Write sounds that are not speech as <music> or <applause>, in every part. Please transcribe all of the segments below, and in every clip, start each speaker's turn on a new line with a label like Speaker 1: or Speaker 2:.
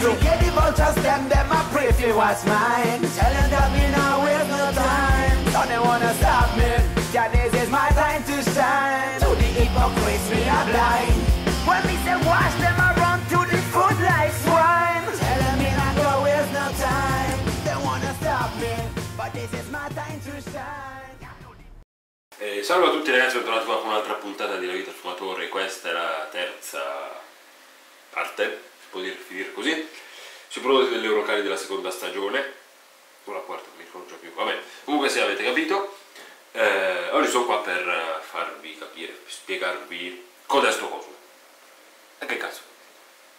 Speaker 1: true. Get the vultures, them, them, I pray for what's mine. Telling them me now waste no time. Don't they wanna stop me? Yeah, this is my time to shine. To the hypocrites, we are blind. When me say wash them, I run to the food like swine. Telling me not go waste no time. They wanna stop me, but this is my time to shine.
Speaker 2: Eh, salve a tutti ragazzi, bentornati qua con un'altra puntata di La vita fumatore, questa è la terza parte, può dire, dire così, sui prodotti dell'Eurocali della seconda stagione, o la quarta, non mi ricordo già più, vabbè, comunque se avete capito, eh, oggi sono qua per eh, farvi capire, spiegarvi cos'è sto coso. E che cazzo?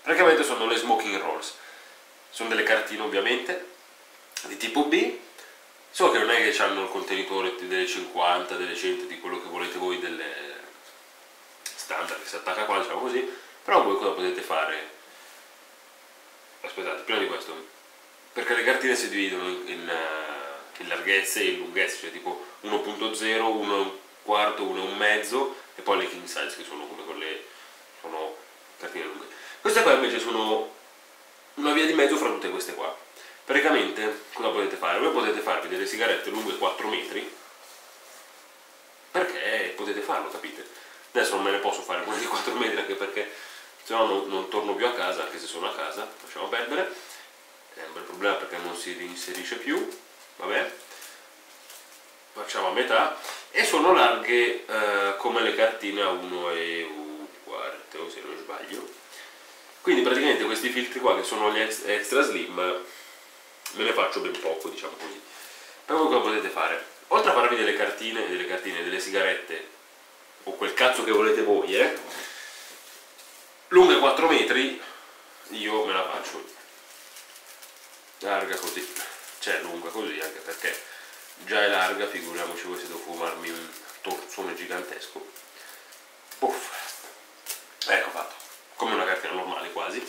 Speaker 2: Praticamente sono le smoking rolls, sono delle cartine ovviamente, di tipo B, So che non è che hanno il contenitore delle 50, delle 100, di quello che volete voi, delle standard che si attacca qua, diciamo così, però voi cosa potete fare? Aspettate, prima di questo, perché le cartine si dividono in, in, eh, in larghezze e in lunghezze, cioè tipo 1.0, 1 e un quarto, 1 e e poi le king size che sono come quelle, sono cartine lunghe. Queste qua invece sono una via di mezzo fra tutte queste qua. Praticamente cosa potete fare? Voi potete farvi delle sigarette lunghe 4 metri perché potete farlo, capite? Adesso non me ne posso fare quelle di 4 metri anche perché se no non, non torno più a casa, anche se sono a casa, lasciamo perdere. È un bel problema perché non si reinserisce più, vabbè. Facciamo a metà e sono larghe eh, come le cartine a 1 e un quarto, se non sbaglio. Quindi praticamente questi filtri qua che sono gli extra slim me ne faccio ben poco, diciamo così. Però cosa potete fare? Oltre a farvi delle cartine, delle cartine, delle sigarette, o quel cazzo che volete voi, eh, lunghe 4 metri, io me la faccio larga così, cioè lunga così, anche perché già è larga, figuriamoci voi se devo fumarmi un torzone gigantesco. Puff. Ecco fatto, come una cartina normale quasi.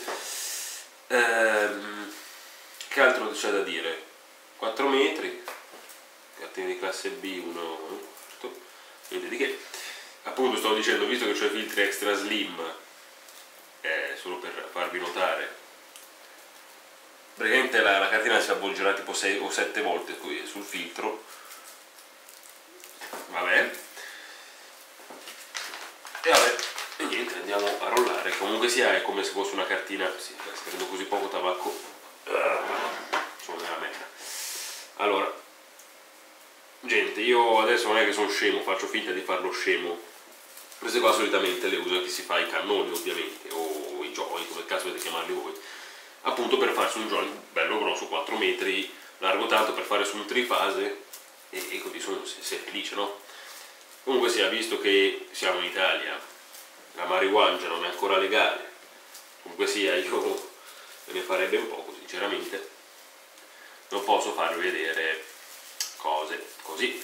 Speaker 2: Ehm, che altro c'è da dire? 4 metri, cartine di classe B, uno, niente di che. Appunto stavo dicendo, visto che c'ho i filtri extra slim, solo per farvi notare, praticamente la, la cartina si avvolgerà tipo 6 o 7 volte qui sul filtro, vabbè, e vabbè, e niente, andiamo a rollare, comunque sia è come se fosse una cartina, sì, prendo così poco tabacco. Sono nella merda. Allora gente io adesso non è che sono scemo faccio finta di farlo scemo. Queste qua solitamente le usa chi si fa i cannoni ovviamente o i come cazzo dovete chiamarli voi appunto per farsi un joint bello grosso 4 metri largo tanto per fare su un trifase e, e così sono, è felice no? comunque sia visto che siamo in Italia la marijuana non è ancora legale comunque sia io ne farei ben poco sinceramente non posso farvi vedere cose così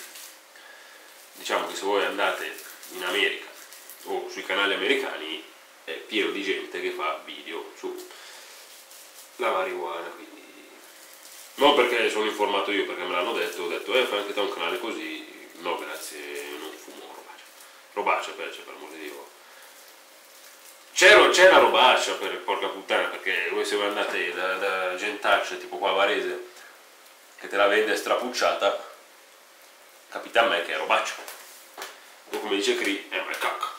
Speaker 2: diciamo che se voi andate in America o sui canali americani è pieno di gente che fa video su la marijuana quindi non perché sono informato io perché me l'hanno detto ho detto eh fai anche te un canale così. No grazie non fumo robaccia robaccia per, per amore di Dio. C'è la robaccia per porca puttana perché voi se voi andate da, da Gentaccia tipo qua a Varese che te la vende strapucciata capita a me che è robaccia. O come dice Cri è una cacca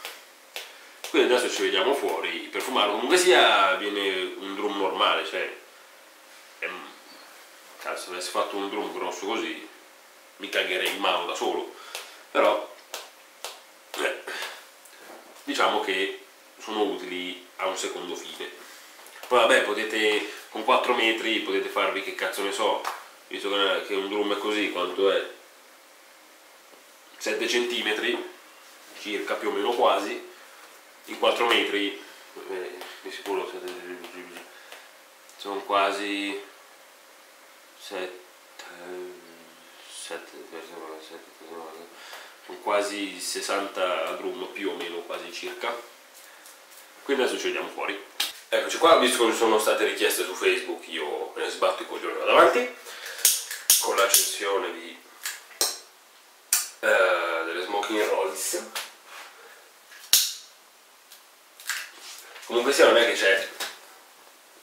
Speaker 2: quindi adesso ci vediamo fuori per fumarlo comunque sia viene un drum normale cioè è, cazzo se avessi fatto un drum grosso così mi cagherei in mano da solo. Però eh, diciamo che sono utili a un secondo fine. Poi vabbè potete con 4 metri potete farvi che cazzo ne so visto che un drum è così quanto è? 7 cm circa più o meno quasi in 4 metri eh, di sicuro sono quasi 7 7 sono quasi 60 drum più o meno quasi circa. Quindi adesso ci vediamo fuori. Eccoci qua visto che sono state richieste su facebook io me ne sbatto i coglioni vado avanti con l'accensione di uh, delle smoking rolls comunque sia non è che c'è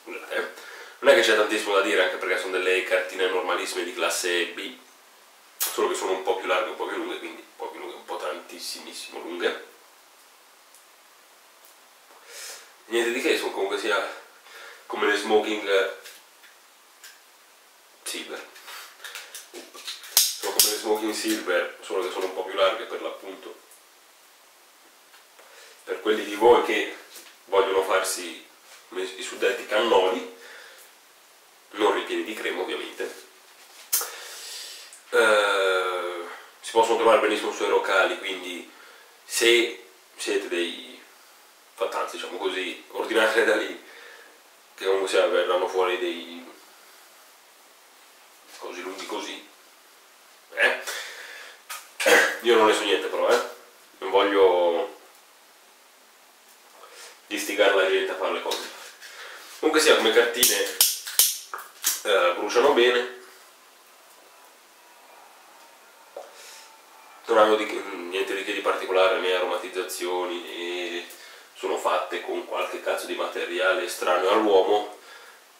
Speaker 2: eh, non è che c'è tantissimo da dire anche perché sono delle cartine normalissime di classe B solo che sono un po' più larghe un po' più lunghe quindi un po' più lunghe un po' tantissimissimo lunghe. Niente di che sono comunque sia come le smoking silver. Sono come le smoking silver solo che sono un po' più larghe per l'appunto. Per quelli di voi che vogliono farsi i suddetti cannoli non ripieni di crema ovviamente eh, si possono trovare benissimo sui locali quindi se siete dei fattanti diciamo così ordinate da lì che comunque sia verranno fuori dei così lunghi così eh? <coughs> io non ne so niente però eh non voglio istigare la gente a fare le cose comunque sia come cartine eh, bruciano bene. Non hanno di, niente di che di particolare né aromatizzazioni e sono fatte con qualche cazzo di materiale estraneo all'uomo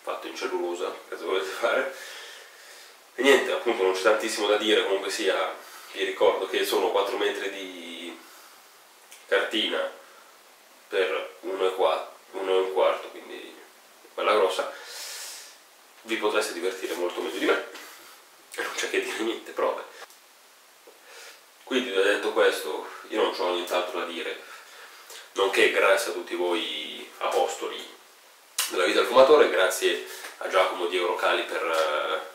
Speaker 2: fatto in cellulosa, che volete fare. E niente, appunto non c'è tantissimo da dire comunque sia vi ricordo che sono 4 metri di cartina per 1,4 1 quarto quindi bella grossa vi potreste divertire molto meglio di me. Non c'è che dire niente, prove. Quindi detto questo io non ho nient'altro da dire nonché grazie a tutti voi apostoli della vita del fumatore grazie a Giacomo di Eurocali per eh,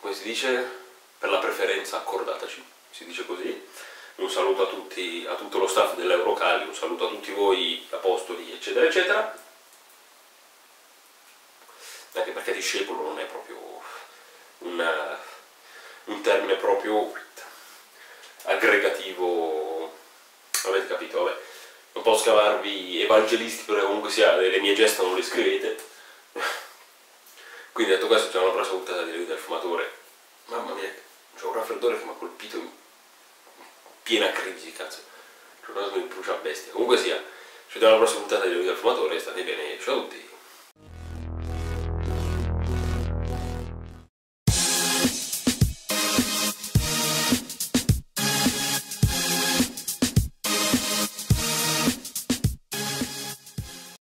Speaker 2: come si dice? Per la preferenza accordataci si dice così. Un saluto a, tutti, a tutto lo staff dell'Eurocali, un saluto a tutti voi apostoli, eccetera, eccetera. Anche perché discepolo non è proprio un, un termine proprio aggregativo, avete capito, vabbè. Non posso scavarvi evangelisti perché comunque sia le mie gesta non le scrivete. Quindi detto questo c'è una prossima puntata di Vita del Fumatore. Mamma mia, c'è un raffreddore che mi ha colpito in piena crisi, cazzo. C'è una cosa che mi brucia a bestia. Comunque sia, ci vediamo alla prossima puntata di Vita del Fumatore, state bene, ciao a tutti.